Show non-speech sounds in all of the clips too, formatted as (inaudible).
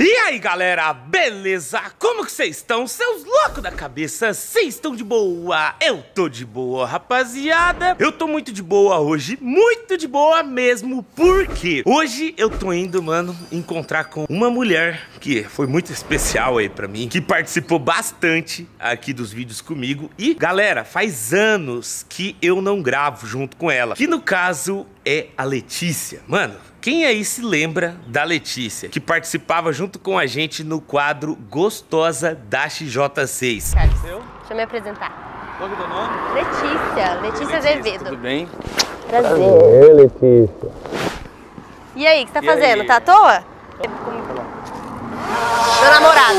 E aí galera, beleza? Como que vocês estão? Seus loucos da cabeça, vocês estão de boa? Eu tô de boa, rapaziada Eu tô muito de boa hoje, muito de boa mesmo Porque hoje eu tô indo, mano, encontrar com uma mulher Que foi muito especial aí pra mim Que participou bastante aqui dos vídeos comigo E galera, faz anos que eu não gravo junto com ela Que no caso é a Letícia Mano, quem aí se lembra da Letícia, que participava junto com a gente no quadro Gostosa da XJ6? Cara, Seu? Deixa eu me apresentar. Qual é o teu nome? Letícia, Letícia Azevedo. Tudo bem? Prazer. Prazer, Letícia. E aí, o que você tá E fazendo? aí? Tá à toa? Meu namorado.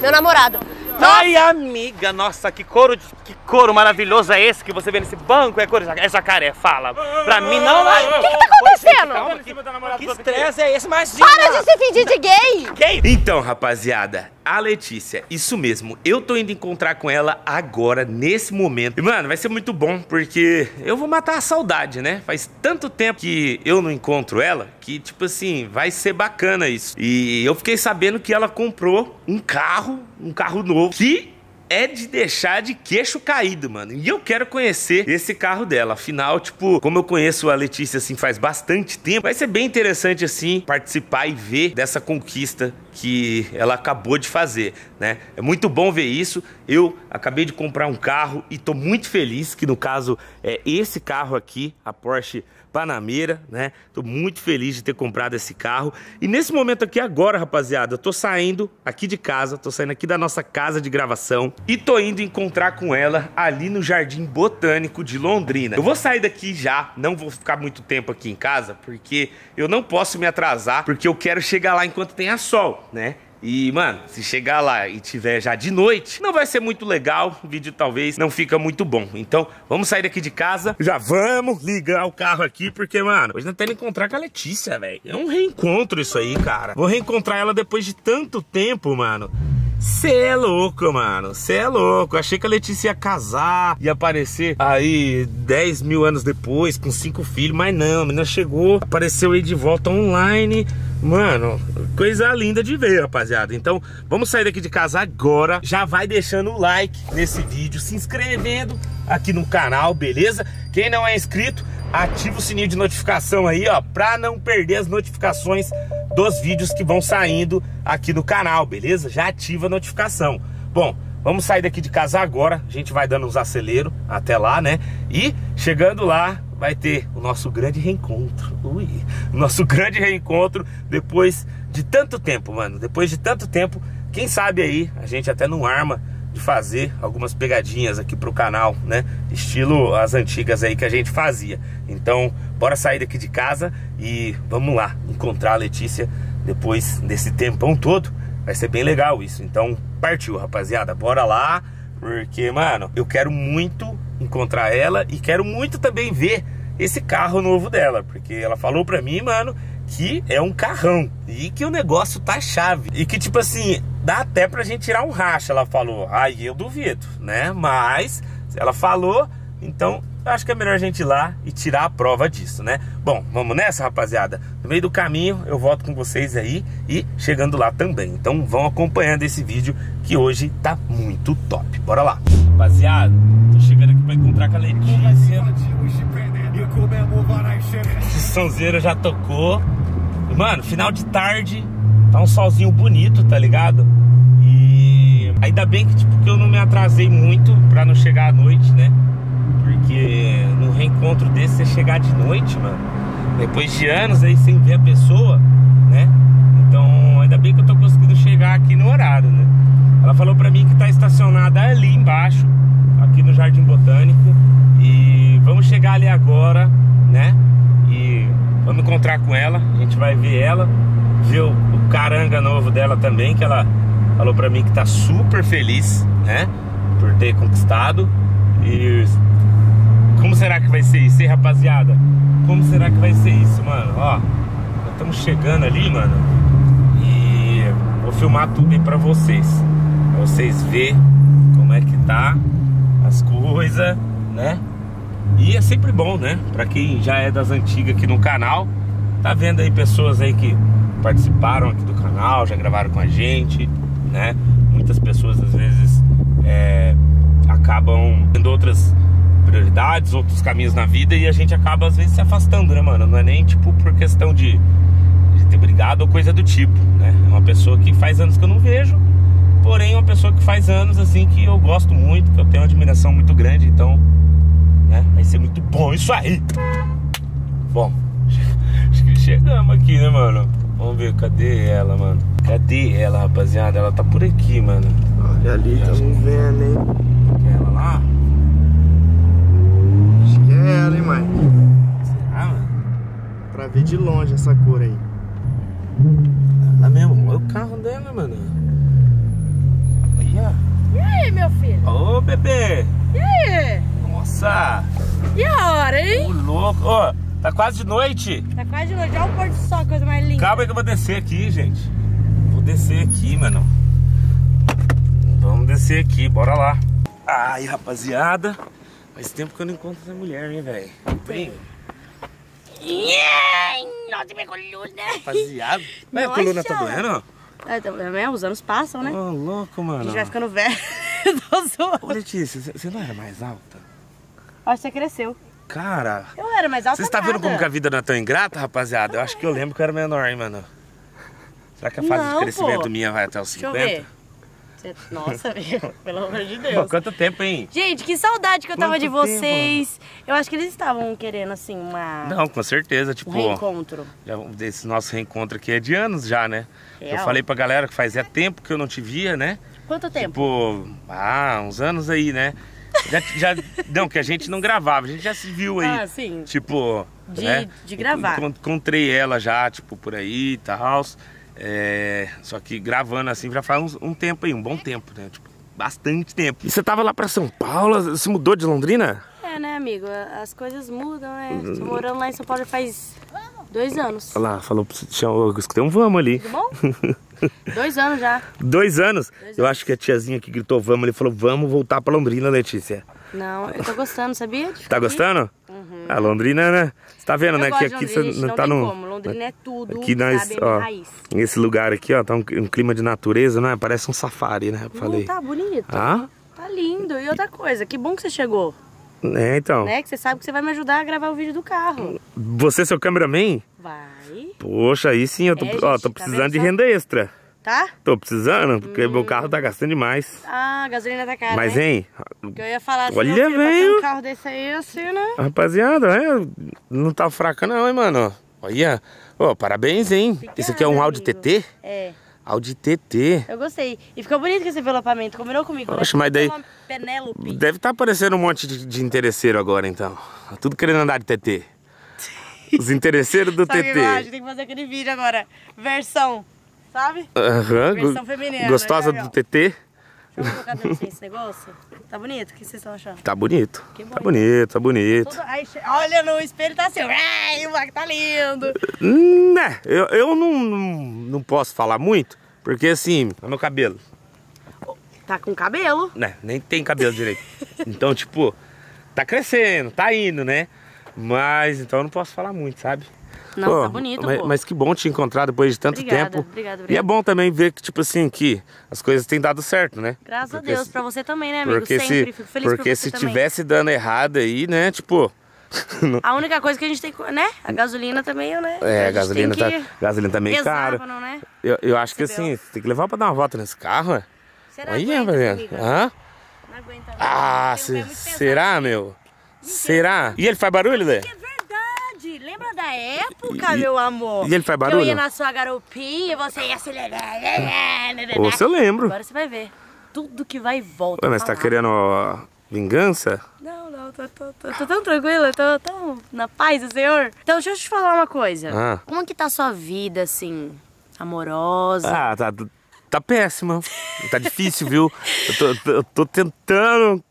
Meu namorado. Nossa, Ai, amiga, nossa, que couro, de- que couro maravilhoso é esse que você vê nesse banco? É couro, é jacaré, fala. Pra mim não, ai, o que que tá acontecendo? Calma, que, que estresse é esse? Imagina! Para de se fingir de gay! Gay! Então, rapaziada, a Letícia, isso mesmo, eu tô indo encontrar com ela agora, nesse momento. E, mano, vai ser muito bom, porque eu vou matar a saudade, né? Faz tanto tempo que eu não encontro ela, que, tipo assim, vai ser bacana isso. E eu fiquei sabendo que ela comprou um carro, um carro novo, que é de deixar de queixo caído, mano. E eu quero conhecer esse carro dela. Afinal, tipo, como eu conheço a Letícia assim faz bastante tempo, vai ser bem interessante assim participar e ver dessa conquista que ela acabou de fazer, né? É muito bom ver isso. Eu acabei de comprar um carro e tô muito feliz que no caso é esse carro aqui, a Porsche Panamera, né? Tô muito feliz de ter comprado esse carro. E nesse momento aqui agora, rapaziada, eu tô saindo aqui de casa, tô saindo aqui da nossa casa de gravação e tô indo encontrar com ela ali no Jardim Botânico de Londrina. Eu vou sair daqui já, não vou ficar muito tempo aqui em casa, porque eu não posso me atrasar, porque eu quero chegar lá enquanto tenha sol, né? E, mano, se chegar lá e tiver já de noite, não vai ser muito legal. O vídeo talvez não fica muito bom. Então, vamos sair daqui de casa. Já vamos ligar o carro aqui, porque, mano, hoje nós temos que encontrar com a Letícia, velho. É um reencontro isso aí, cara. Vou reencontrar ela depois de tanto tempo, mano. Cê é louco, mano. Cê é louco. Achei que a Letícia ia casar, ia aparecer aí 10 mil anos depois, com cinco filhos, mas não, a menina chegou, apareceu aí de volta online. Mano, coisa linda de ver, rapaziada. Então, vamos sair daqui de casa agora. Já vai deixando o like nesse vídeo, se inscrevendo aqui no canal, beleza? Quem não é inscrito, ativa o sininho de notificação aí, ó, pra não perder as notificações dos vídeos que vão saindo aqui no canal, beleza? Já ativa a notificação. Bom, vamos sair daqui de casa agora. A gente vai dando uns aceleros até lá, né? E chegando lá, vai ter o nosso grande reencontro. Ui, o nosso (laughs) grande reencontro depois de tanto tempo, mano. Depois de tanto tempo, quem sabe aí a gente até não arma de fazer algumas pegadinhas aqui pro canal, né? Estilo as antigas aí que a gente fazia. Então, bora sair daqui de casa e vamos lá encontrar a Letícia depois desse tempão todo. Vai ser bem legal isso. Então, partiu, rapaziada. Bora lá, porque, mano, eu quero muito encontrar ela e quero muito também ver esse carro novo dela, porque ela falou pra mim, mano, que é um carrão e que o negócio tá chave. E que, tipo assim, dá até pra gente tirar um racha, ela falou. Aí eu duvido, né? Mas, ela falou, então eu acho que é melhor a gente ir lá e tirar a prova disso, né? Bom, vamos nessa, rapaziada. No meio do caminho eu volto com vocês aí e chegando lá também. Então vão acompanhando esse vídeo que hoje tá muito top. Bora lá. Rapaziada, tô chegando aqui pra encontrar com a Letícia. Esse sonzeiro já tocou. E, Mano, final de tarde, tá um solzinho bonito, tá ligado? E ainda bem que, tipo, que eu não me atrasei muito pra não chegar à noite, né? Porque no reencontro desse, você chegar de noite, mano, depois de anos aí sem ver a pessoa, né? Então, ainda bem que eu tô conseguindo chegar aqui no horário, né? Ela falou pra mim que tá estacionada ali embaixo, aqui no Jardim Botânico. E vamos chegar ali agora, né? E vamos encontrar com ela. A gente vai ver ela, ver o, o caranga novo dela também, que ela falou pra mim que tá super feliz, né? Por ter conquistado. E como será que vai ser isso, hein, rapaziada? Como será que vai ser isso, mano? Ó, nós estamos chegando ali, mano. E vou filmar tudo aí pra vocês. Pra vocês verem como é que tá as coisas, né? E é sempre bom, né? Pra quem já é das antigas aqui no canal, tá vendo aí pessoas aí que participaram aqui do canal, já gravaram com a gente, né? Muitas pessoas às vezes é, acabam tendo outras prioridades, outros caminhos na vida e a gente acaba às vezes se afastando, né, mano? Não é nem tipo por questão de, de ter brigado ou coisa do tipo, né? É uma pessoa que faz anos que eu não vejo, porém é uma pessoa que faz anos assim que eu gosto muito, que eu tenho uma admiração muito grande, então, né? Vai ser muito bom isso aí. Bom, (laughs) acho que chegamos aqui, né, mano? Vamos ver, cadê ela, mano? Cadê ela, rapaziada? Ela tá por aqui, mano. Olha ali, estamos vendo, hein? Ela lá? Hein, Mike? Será, mano? Pra ver de longe essa cor aí. Ela mesmo, olha o carro dela, mano. Aí, ó. E aí, meu filho? Ô, bebê! E aí? Nossa! E a hora, O hein? louco! Ó, tá quase de noite. Tá quase de noite. Olha o pôr do sol, coisa mais linda. Calma aí que eu vou descer aqui, gente. Vou descer aqui, mano. Vamos descer aqui, bora lá. Ai, rapaziada. Faz tempo que eu não encontro essa mulher, hein, velho. Vem, Nossa, minha coluna. rapaziada. Mas a coluna tá doendo? É, tá- é, os anos passam, né? Ô, louco, A mano. gente vai ficando velho. (laughs) Tô zoando. Ô, Letícia, você- não era mais alta? Acho que você cresceu. Cara, Eu era mais alta Você está vendo como que a vida não é tão ingrata, rapaziada? Eu acho que eu lembro que eu era menor, hein, mano. Será que a fase Não, de crescimento pô. minha vai até os Deixa eu 50? ver. Você- Nossa, (laughs) meu, pelo amor de Pô, Deus. quanto tempo, hein? Gente, que saudade que eu tava Quanto de tempo? vocês. Eu acho que eles estavam querendo, assim, uma... Não, com certeza, tipo, um reencontro. já, esse nosso reencontro aqui é de anos já, né? Eu Real. falei pra galera que fazia tempo que eu não te via, né? Quanto tempo? Tipo, ah, uns anos aí, né? Já, já, não, que a gente não gravava, a gente já se viu aí. Ah, sim. Tipo, De- né? de gravar. Encon- Encontrei ela já, tipo, por aí e tal. É, só que gravando assim já faz uns- um, tempo aí, um bom tempo, né? Tipo, bastante tempo. E você tava lá pra São Paulo? Você mudou de Londrina? É, né, amigo? As coisas mudam, né? Tô morando lá em São Paulo já faz dois anos. Olha lá, falou, eu escutei um vamos ali. Tudo bom? (laughs) dois anos já. Dois anos. Dois eu anos. acho que a tiazinha que gritou vamos, ele falou, vamos voltar pra Londrina, Letícia. Não, eu tô gostando, sabia? Tá aqui. gostando? A Londrina, né? Você tá vendo. Eu né? Que aqui você não não tá tem no. como. Londrina é tudo, Aqui nós, sabe? É ó, raiz. nesse lugar aqui, ó, tá um, um clima de natureza, né? Parece um safari, né? Eu falei. Não, tá bonito. Ah? Tá lindo. E outra coisa, que bom que você chegou, É, então. né? Que você sabe que você vai me ajudar a gravar o vídeo do carro. Você, seu cameraman? Vai. Poxa, aí sim, eu tô, É, ó, gente, tô tá precisando vendo de renda extra. Tá? Tô precisando, porque meu carro tá gastando demais. Ah, a gasolina tá cara, Mas, hein, eu ia falar assim, Olha, velho. um carro desse aí, assim, né? rapaziada, é, não tá fraca não, hein, mano. Olha, ó, parabéns, hein. Esse aqui é um Audi. TT? É, Audi TT. eu gostei. E ficou bonito esse envelopamento, combinou comigo, Oxe, né? mas daí- Penélope. Deve estar aparecendo um monte de, de interesseiro agora, então. Tudo querendo andar de TT. (laughs) Os interesseiros do Sabe, TT. eu acho, tem que fazer aquele vídeo agora. Versão, sabe? Aham, Versão feminina, Gostosa né, do? TT? Deixa eu colocar pra você esse negócio. Tá bonito? O que vocês estão achando? Tá bonito. Que bom. Tá bonito, tá bonito. Todo- che- olha no espelho, tá assim. Ai, o Mac tá lindo. Né, eu, eu não, não, não posso falar muito, porque assim, é meu cabelo, Tá com cabelo. né, nem tem cabelo direito. Então, tipo, tá crescendo, tá indo, né? Mas, então eu não posso falar muito, sabe? Não, tá bonito, mas, pô. mas que bom te encontrar depois de tanto Obrigada, tempo. obrigada, E é obrigada. bom também ver que, tipo assim, que as coisas têm dado certo, né? Graças Porque a Deus, se- pra você também, né, amigo? Porque Sempre, se, feliz porque por se também. tivesse dando errado aí, né, tipo... (laughs) A única coisa que a gente tem, que- né? A gasolina também, né? é, a gasolina tá, que gasolina tá meio pra não, né? Eu, eu acho que assim, você tem que levar pra dar uma volta nesse carro. Será Olha, aguenta, velho. Hã? Não aguenta. não. Ah, se- será, meu? Será? E ele faz barulho, Lê? Da época, E- meu amor? e ele faz Que eu barulho? ia na sua garopinha e você ia acelerar. Ou se eu lembro. Agora você vai ver. Tudo que vai e volta. Ué, mas tá falar. querendo ó, vingança? Não, não, tô, tô, tô, tô tão tranquila, tô tão na paz do Senhor. Então, deixa eu te falar uma coisa. Ah. Como que tá a sua vida, assim, amorosa? Ah, tá, tá péssima. Tá difícil, viu? Eu tô, eu tô tentando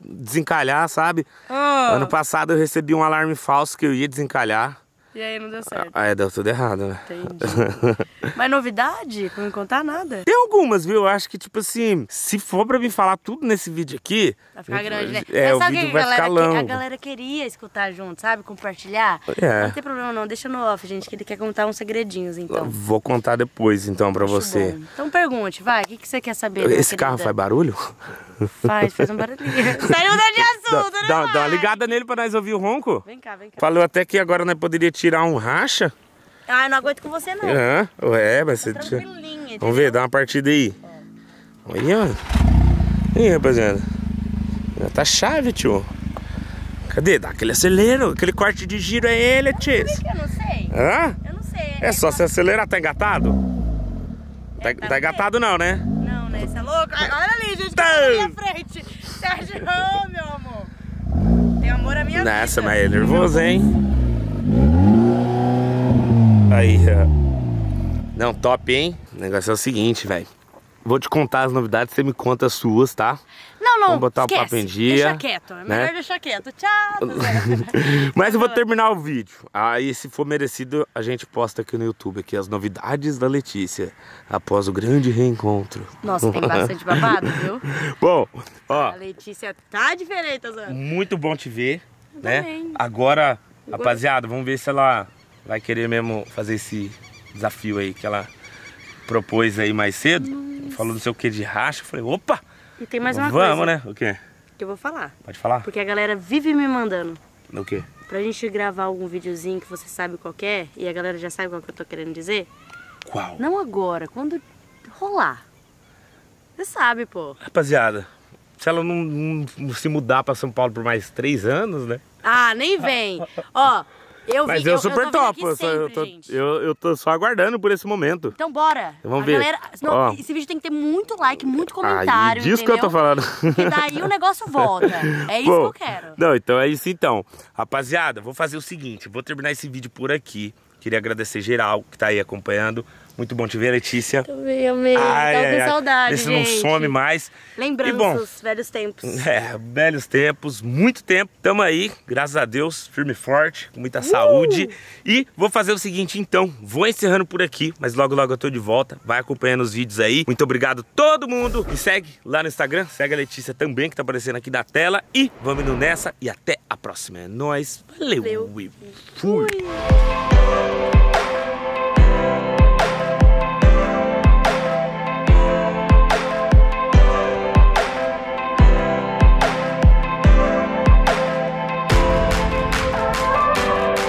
desencalhar, sabe? Ah. Ano passado eu recebi um alarme falso que eu ia desencalhar. E aí não deu certo. Ah, é, deu tudo errado, né? Entendi. (laughs) Mas novidade? Pra não contar nada? Tem algumas, viu? Eu acho que, tipo assim, se for pra mim falar tudo nesse vídeo aqui. Vai ficar grande, né? É, Mas o sabe vídeo que vai a galera, ficar que-. A galera queria escutar junto, sabe? Compartilhar. É. Não tem problema não, deixa no off, gente, que ele quer contar uns segredinhos, então. Vou contar depois, então, pra Acho você. bom. Então pergunte, vai, o que, que você quer saber? Esse carro querida? faz barulho? Faz, faz um barulhinho. (laughs) Saiu mudando assunto, né? Dá, dá uma ligada nele pra nós ouvir o ronco. Vem cá, vem cá. Falou até que agora nós poderia tirar um racha. Ah, eu não aguento com você, não. É, ué, vai ser. Tranquilinha, Vamos ver, dá uma partida aí. Olha, ó. Ih, rapaziada. Já tá chave, tio. Cadê? Dá aquele acelero, aquele corte de giro é ele, tio. Eu não sei. Hã? Eu não sei. É só se acelerar, tá engatado? Tá, É, tá tá engatado não, né? Não, né? Você é louco? Olha ali, gente, Tá. tá na minha frente. Sérgio, amor. À minha Nessa, vida. mas é nervoso, hein? Aí, ó. Não, top, hein? O negócio é o seguinte, velho. Vou te contar as novidades, você me conta as suas, tá? Não, não. Vamos botar o esquece. papo em dia, Deixa quieto. É né? melhor deixar quieto. Tchau. (laughs) Mas eu vou terminar o vídeo. Aí, se for merecido, a gente posta aqui no YouTube aqui as novidades da Letícia após o grande reencontro. Nossa, tem bastante babado, viu? (laughs) Bom, ó, A Letícia tá diferente, Zé. muito bom te ver, né? também. Agora, rapaziada, vamos ver se ela vai querer mesmo fazer esse desafio aí que ela propôs aí mais cedo. Falou não sei o que de racha. Eu falei, opa! E tem mais uma vamos, coisa né? O quê? que eu vou falar. Pode falar? Porque a galera vive me mandando O quê? pra gente gravar algum videozinho que você sabe qual é e a galera já sabe qual que eu tô querendo dizer. Qual? Não agora, quando rolar. Você sabe, pô. Rapaziada, se ela não, não se mudar pra São Paulo por mais três anos, né? Ah, nem vem. (laughs) Ó, eu vi, Mas eu, eu, super eu topo. Eu, só- eu sempre, tô, eu, eu tô só aguardando por esse momento. Então bora. Vamos a ver. Galera, não, Ó. Esse vídeo tem que ter muito like, muito Aí, comentário, disso que eu tô entendeu? falando. Porque daí o (laughs) negócio volta. É isso Pô, que eu quero. Não, então é isso então. Rapaziada, vou fazer o seguinte, vou terminar esse vídeo por aqui. Queria agradecer geral que tá aí acompanhando. Muito bom te ver, Letícia. Também amei. Ai, Tava ai, com saudade, Vê se não gente. some mais. Lembranças, E bom, velhos tempos. (laughs) É, velhos tempos, muito tempo. Tamo aí, graças a Deus, firme e forte, com Uh! muita saúde. E vou fazer o seguinte então, vou encerrando por aqui, mas logo logo eu tô de volta. Vai acompanhando os vídeos aí. Muito obrigado todo mundo. Me segue lá no Instagram, segue a Letícia também, que tá aparecendo aqui na tela. E vamos indo nessa e até a próxima. É nóis, valeu, Valeu. e fui. Fui.